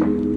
You're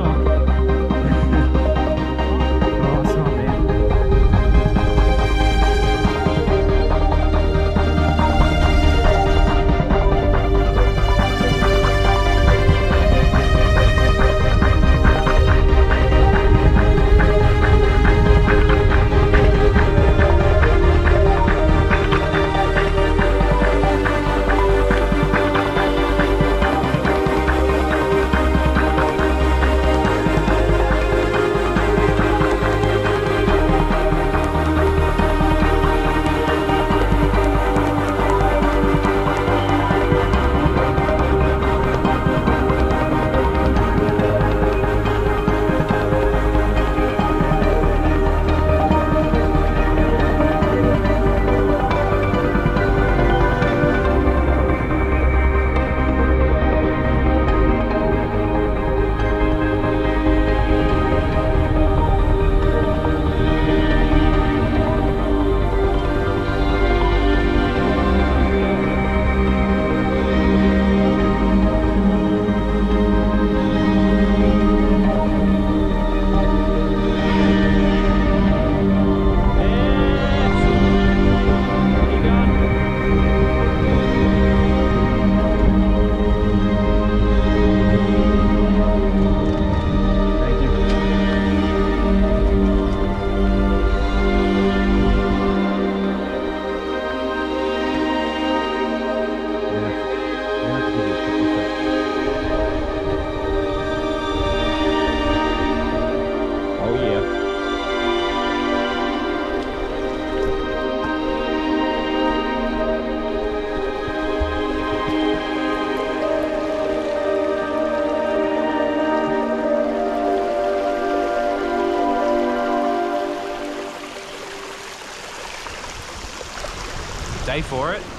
song. Day for it.